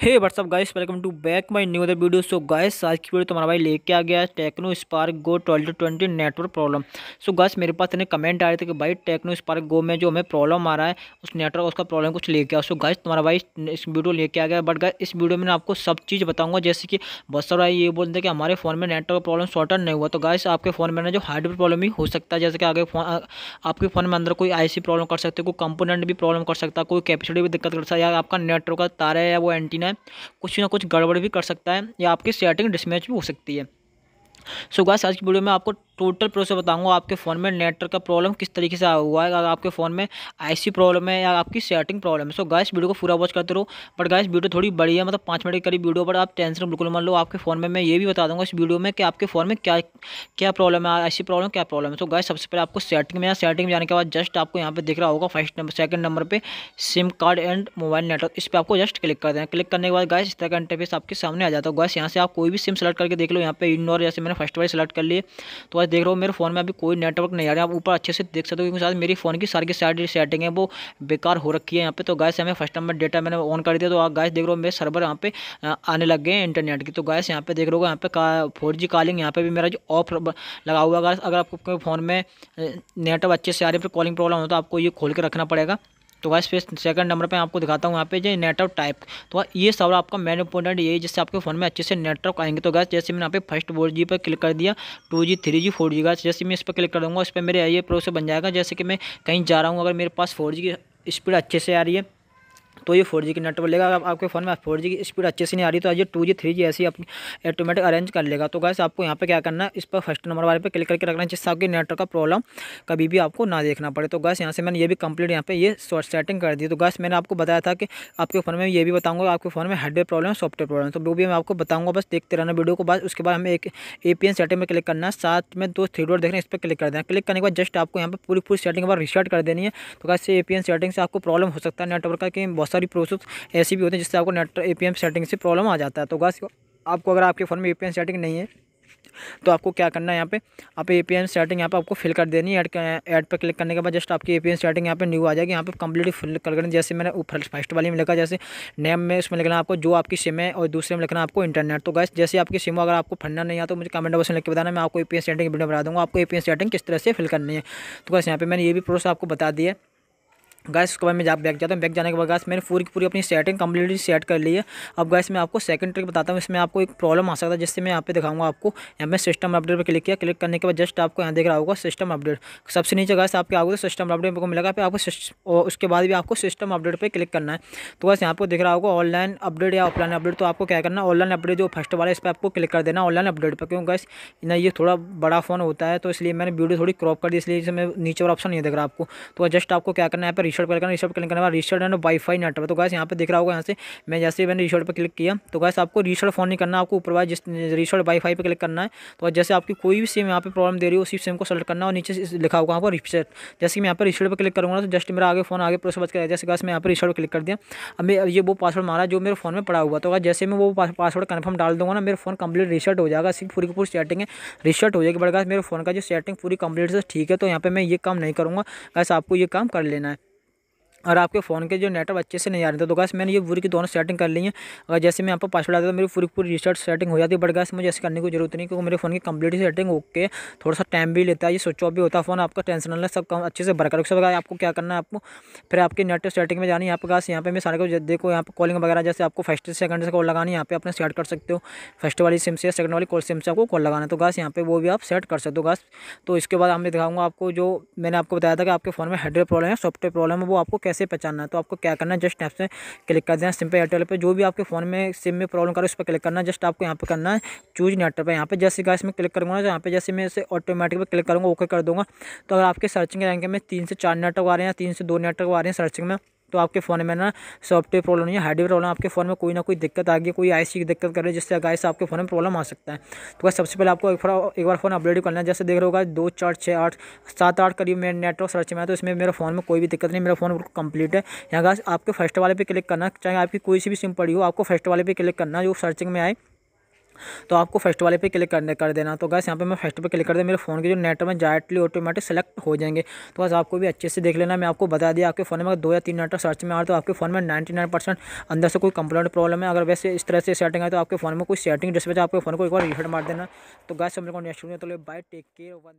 Hey what's up guys welcome to back my new other video so guys आज की video तुम्हारा भाई लेके आ गया है Tecno Spark Go twelve twenty network problem so guys मेरे पास इतने कमेंट आ रहे थे कि भाई टेक्नो स्पार्क गो में जो हमें प्रॉब्लम आ रहा है, उस नेटवर्क उसका प्रॉब्लम कुछ लेके आओ। सो गाइस तुम्हारा भाई इस वीडियो लेके आ गया बट गाइस इस वीडियो में आपको सब चीज़ बताऊँगा। जैसे कि बहुत सारा ये बोलते हैं कि हमारे फ़ोन में नेटवर्क प्रॉब्लम सॉर्ट नहीं हुआ। तो गाइस आपके फ़ोन में ना जो हार्डवेयर प्रॉब्लम भी हो सकता है, जैसे कि आगे फ़ोन आपके फ़ोन में अंदर कोई आईसी प्रॉब्लम कर सकते हो, कोई कंपोनेंट भी प्रॉब्लम कर सकता है, कोई कैपेसिटी भी दिक्कत कर सकता है, या आपका नेटवर्क का तारा है, या वो एंटीना है कुछ ना कुछ गड़बड़ भी कर सकता है या आपकी सेटिंग डिसमैच भी हो सकती है। सो so, आज की वीडियो में आपको टोटल प्रोसेस बताऊँगा आपके फ़ोन में नेटवर्क का प्रॉब्लम किस तरीके से आया हुआ है अगर आपके फ़ोन में आईसी प्रॉब्लम है या आपकी सेटिंग प्रॉब्लम है। सो गाइस वीडियो को पूरा वॉच करते रहो। बट गाइस वीडियो थोड़ी बड़ी है मतलब पाँच मिनट के करीब वीडियो पर आप टेंशन बिल्कुल मान लो। आपके फ़ोन में मैं ये भी बता दूँगा इस वीडियो में कि आपके फ़ोन में क्या क्या प्रॉब्लम है ऐसी प्रॉब्लम क्या प्रॉब्लम है। तो गाइस सबसे पहले आपको सेटिंग में या सेटिंग में जाने के बाद जस्ट आपको यहाँ पर दिख रहा होगा फ़र्स्ट नंबर सेकंड नंबर पर SIM card and mobile network इस पर आपको जस्ट क्लिक कर देना क्लिक करने के बाद गाइस इस तरह का इंटरफेस आपके सामने आ जाता है। गाइस यहाँ से आप कोई भी सिम सेलेक्ट करके देख लो। यहाँ पे इग्नोर जैसे मैंने फ़र्स्ट वाली सेलेक्ट कर लिए तो आज देख रहा हूँ, मेरे फ़ोन में अभी कोई नेटवर्क नहीं आ रहा है। आप ऊपर अच्छे से देख सकते हो, क्योंकि शायद मेरी फ़ोन की सारी सारी सेटिंग है, वो बेकार हो रखी है यहाँ पे। तो गैस हमें फ़र्स्ट नंबर डेटा मैंने ऑन कर दिया तो आप गैस देख रहे हो, मेरे सर्वर यहाँ पे आने लग गए इंटरनेट की। तो गैस यहाँ पे देख रहे हो, यहाँ पे फोर जी कॉलिंग यहाँ पे भी मेरा जो ऑफ़ लगा हुआ है। अगर आपको फ़ोन में नेटवर्क अच्छे से आ रही है, फिर कॉलिंग प्रॉब्लम हो तो आपको ये खोल के रखना पड़ेगा। तो गाइस फिर सेकंड नंबर पे आपको दिखाता हूँ यहाँ पे जो नेटवर्क टाइप तो ये सब आपका मेन इंपॉर्टेंट यही जिससे आपके फ़ोन में अच्छे से नेटवर्क आएँगे। तो गैस जैसे मैंने यहाँ पे फ़र्स्ट फोर जी पर क्लिक कर दिया two G three G four G guys जैसे मैं इस पर क्लिक कर दूँगा इस पर मेरे ये प्रोसेस बन जाएगा। जैसे कि मैं कहीं जा रहा हूँ, अगर मेरे पास फोर जी की स्पीड अच्छे से आ रही है तो ये फोर जी की नेटवर्क लेगा। अगर आपके फ़ोन में फोर जी की स्पीड अच्छे से नहीं आ रही तो आज ये टू जी थ्री जी ऐसी अपनी ऑटोमेटिक अरेंज कर लेगा। तो गैस आपको यहाँ पे क्या करना है? इस पर फ़र्स्ट नंबर वाले पे क्लिक करके रखना है, जिससे आपके नेटवर्क का प्रॉब्लम कभी भी आपको ना देखना पड़े। तो गैस यहाँ से मैंने ये भी कंप्लीट यहाँ पे ये सेटिंग कर दी। तो गैस मैंने आपको बताया था कि आपके फ़ोन में ये भी बताऊँगा, आपके फ़ोन में हार्डवेयर प्रॉब्लम सॉफ्टवेयर प्रॉब्लम तो वो भी मैं आपको बताऊँगा, बस देखते रहना वीडियो को। बाद उसके बाद हमें एक ए पी एन सेटिंग में क्लिक करना है। साथ में दो थ्री डोर देखना इस पर क्लिक कर देना क्लिक करने के बाद जस्ट आपको यहाँ पर पूरी पूरी सेटिंग के बाद रिस्टार्ट कर देनी है। तो कैसे ए पी एन सेटिंग से आपको प्रॉब्लम हो सकता है नेटवर्क का कि बहुत सारी प्रोसेस ऐसी भी होती है जिससे आपको नेट ए सेटिंग से प्रॉब्लम आ जाता है। तो बस आपको अगर आपके फ़ोन में ए सेटिंग नहीं है तो आपको क्या करना है यहाँ पे? आप ए पी सेटिंग यहाँ पे आपको फिल कर देनी है। ऐड पर क्लिक करने के बाद जस्ट आपकी ए पी सेटिंग यहाँ पे न्यू आ जाएगी। यहाँ पे कंप्लीट फिल कर देनी। जैसे मैंने ऊपर फ़र्स्ट वाली में लिखा, जैसे नेम में उसमें लिखना आपको जो आपकी सिम है और दूसरे में लिखना आपको इंटरनेट तो गैस जैसे आपकी सिम अगर आपको फंडा नहीं आता तो मुझे कमेंट बॉक्स में लिख के बताना। मैं आपको ए पी सेटिंग वीडियो बना दूँगा। आपको ए पी सेटिंग किस तरह से फिल करनी है। तो बस यहाँ पर मैंने ये भी प्रोसेस आपको बता दिया गैस उसके बाद मैं जा बैक जाता हूँ। बैक जाने के बाद गैस मैंने पूरी की पूरी अपनी सेटिंग कम्प्लीटली सेट कर ली है। अब गैस मैं आपको सेकंड ट्रिक बताता हूँ। इसमें आपको एक प्रॉब्लम आ सकता है, जिससे मैं यहाँ पे दिखाऊँगा आपको। यहाँ पे सिस्टम अपडेट पर क्लिक किया। क्लिक करने के बाद जस्ट आपको यहाँ देख रहा होगा सिस्टम अपडेट सबसे नीचे गैस आपके आगे सिस्टम अपडेट को मिलेगा फिर आपको उसके बाद भी आपको सिस्टम अपडेट पर क्लिक करना है। तो बस यहाँ पर दिख रहा होगा ऑनलाइन अपडेट या ऑफलाइन अपडेट तो आपको क्या करना ऑनलाइन अपडेट जो फ़र्स्ट वाला इस पर आपको क्लिक कर देना ऑनलाइन अपडेट पर क्योंकि गैस ना, ये थोड़ा बड़ा फ़ोन होता है तो इसलिए मैंने वीडियो थोड़ी क्रॉप कर दी। इसलिए मैं नीचे वाला ऑप्शन नहीं दिख रहा आपको। तो जस्ट आपको क्या करना है? यहाँ पर रिशर्ट करना रिशर्ट करने के बाद रिशर्ट एंड वाईफाई नेटवर्क। तो गैस यहाँ पे दिख रहा होगा यहाँ से, मैं जैसे मैंने रिशर्ट पर क्लिक किया तो गैस आपको रिशर्ट फ़ोन नहीं करना, आपको ऊपर जिस रिशर्ट वाईफाई पर क्लिक करना है तो जैसे आपकी कोई भी सिम यहाँ पर प्रॉब्लम दे रही है, उसी सिम को सेलेक्ट करना और नीचे लिखा होगा पर रिशर्ट जैसे कि मैं यहाँ पर रिशर्ट पर क्लिक करूँगा तो जस्ट मेरा आगे फ़ोन आगे प्रोसेस बच कर जैसे गैस मैं यहाँ पर रिशर्ट पर क्लिक कर दिया, अब ये वो पासवर्ड मारा जो मेरे फ़ोन में पड़ा हुआ। तो जैसे मैं वो पासवर्ड कन्फर्म डाल दूँगा ना, मेरे फ़ोन कंप्लीट रिशर्ट हो जाएगा, सिर्फ़ पूरी पूरी सेटिंग है रिशर्ट हो जाएगी। बट मेरे फ़ोन का जो सेटिंग पूरी कंप्लीट से ठीक है तो यहाँ पर मैं ये काम नहीं करूँगा। गैस आपको ये काम कर लेना है। और आपके फ़ोन के जो नेटवर्क अच्छे से नहीं आ रहे थे तो गैस मैंने ये पूरी की दोनों सेटिंग कर ली है। अगर जैसे मैं यहाँ पर पासवर्ड आता तो मेरी पूरी पूरी रिस्टार्ट सेटिंग हो जाती है बट गैस मुझे ऐसे करने की ज़रूरत नहीं, क्योंकि मेरे फ़ोन की कंप्लीट सेटिंग ओके थोड़ा सा टाइम भी लेता है, ये स्विच ऑफ़ भी होता है, फ़ोन आपका टेंशन ना सब काम अच्छे से बरकर उसके बाद आपको क्या करना है आपको, फिर आपकी नेटवर्क सेटिंग में जानी है पर गैस यहाँ पर मैं सारे को देखो, यहाँ पर कॉलिंग वगैरह, जैसे आपको फ़र्स्ट सेकंड से कॉल लगानी है, यहाँ पे अपने सेट कर सकते हो। फ़र्स्ट वाली सिम से सेकंड वाली कॉल सिम से आपको कॉल लगाना है तो गैस यहाँ पे वो भी आप सेट कर सकते हो गैस तो इसके बाद मैं दिखाऊँगा आपको जो मैंने आपको बताया था कि आपके फ़ोन में हेडवेयर प्रॉब्लम है सॉफ्टवेयर प्रॉब्लम है, वो आपको कैसे पहचानना है? तो आपको क्या करना है? जस्ट ऐप से क्लिक कर देना सिम पे एयरटेल पे जो भी आपके फ़ोन में सिम में प्रॉब्लम करो, उस पर क्लिक करना। जस्ट आपको यहाँ पे करना है चूज़ नेटवर्क पर यहाँ पे जैसे गाइस में क्लिक करूँगा यहाँ पे जैसे मैं इसे ऑटोमेटिक पर क्लिक करूँगा ओके कर दूँगा। तो अगर आपके सर्चिंग रैंक में तीन से चार नेटवर्क आ रहे हैं तीन से दो नेटवर्क आ रहे हैं सर्चिंग में तो आपके फ़ोन में ना सॉफ्टवेयर प्रॉब्लम है, हार्डवेयर प्रॉब्लम आपके फ़ोन में कोई ना कोई दिक्कत आ गई कोई आईसी की दिक्कत कर रही है, जिससे गाइस आपके फ़ोन में प्रॉब्लम आ सकता है। तो बस सबसे पहले आपको एक बार एक बार फ़ोन अपडेट करना है। जैसे देख रहे होगा दो, चार, छः, आठ, सात, आठ करीब मेरे नेटवर्क सर्च में है तो इसमें मेरे फ़ोन में कोई भी दिक्कत नहीं, मेरा फ़ोन बिल्कुल कंप्लीट है। यहाँ गाइस आपके फ़र्स्ट वाले पे क्लिक करना, चाहे आपकी कोई सी भी सिम पड़ी हो, आपको फ़र्स्ट वाले पे क्लिक करना जो सर्चिंग में आए। तो आपको फ़र्स्ट वाले पे क्लिक करने, कर देना। तो गैस यहाँ पे मैं फ़र्स्ट पे क्लिक कर दे मेरे फ़ोन के जो नेट में डायरेक्टली ऑटोमेटिक सेलेक्ट हो जाएँगे। तो बस आपको भी अच्छे से देख लेना। मैं आपको बता दिया, आपके फ़ोन में अगर दो या तीन नेट सर्च में आ तो आपके फ़ोन में नाइन्टी अंदर से कोई कंप्लेंट प्रॉब्लम है। अगर वैसे इस तरह से सेटिंग है तो आपके फ़ोन में कोई सेटिंग डिस्प्ले आपके फ़ोन को एक बार रिफंड मार देना। तो गैस हम लोग नेक्स्ट तो टेक केयर वन